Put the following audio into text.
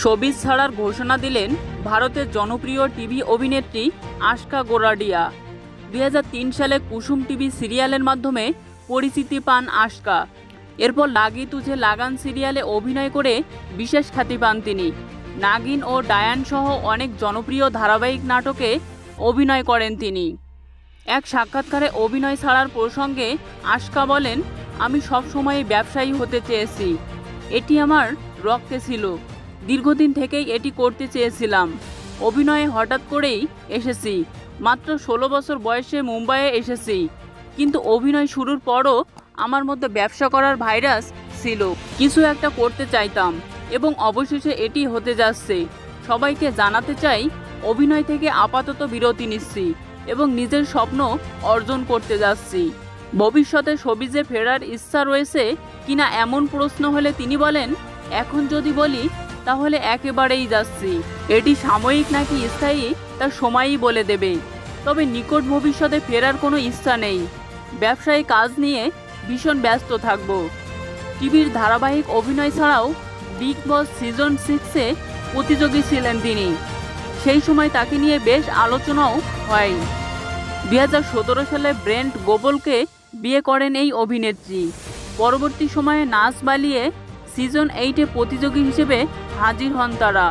Showbiz ছাড়ার ঘোষণা দিলেন ভারতের জনপ্রিয় টিভি অভিনেত্রী আশকা গোরাডিয়া। দুই হাজার তিন সালে কুসুম টিভি সিরিয়ালের মাধ্যমে পরিচিতি পান আশকা। এরপর লাগি তুঝে লাগান সিরিয়ালে অভিনয় করে বিশেষ খ্যাতি পান তিনি। নাগিন ও ডায়ান সহ অনেক জনপ্রিয় ধারাবাহিক নাটকে অভিনয় করেন তিনি। এক সাক্ষাৎকারে অভিনয় ছাড়ার প্রসঙ্গে আশকা বলেন, আমি সবসময় ব্যবসায়ী হতে চেয়েছি। এটি আমার রক্তে ছিল। দীর্ঘদিন থেকেই এটি করতে চেয়েছিলাম। অভিনয়ে হঠাৎ করেই এসেছি। মাত্র ষোলো বছর বয়সে মুম্বাইয়ে এসেছি। কিন্তু অভিনয় শুরুর পরও আমার মধ্যে ব্যবসা করার ভাইরাস ছিল। কিছু একটা করতে চাইতাম এবং অবশেষে এটি হতে যাচ্ছে। সবাইকে জানাতে চাই, অভিনয় থেকে আপাতত বিরতি নিচ্ছি এবং নিজের স্বপ্ন অর্জন করতে যাচ্ছি। ভবিষ্যতে সবিজে ফেরার ইচ্ছা রয়েছে কিনা এমন প্রশ্ন হলে তিনি বলেন, এখন যদি বলি তাহলে একেবারেই যাচ্ছি। এটি সাময়িক নাকি স্থায়ী, তা সময়ই বলে দেবে। তবে নিকট ভবিষ্যতে ফেরার কোনো ইচ্ছা নেই। ব্যবসায়ী কাজ নিয়ে ভীষণ ব্যস্ত থাকব। টিভির ধারাবাহিক অভিনয় ছাড়াও বিগ বস সিজন সিক্সে প্রতিযোগী ছিলেন তিনি। সেই সময় তাকে নিয়ে বেশ আলোচনাও হয়। দু হাজার সতেরো সালে ব্রেন্ট গোবলকে বিয়ে করেন এই অভিনেত্রী। পরবর্তী সময়ে নাচ বালিয়ে সিজন এইটে প্রতিযোগী হিসেবে হাজির হন তারা।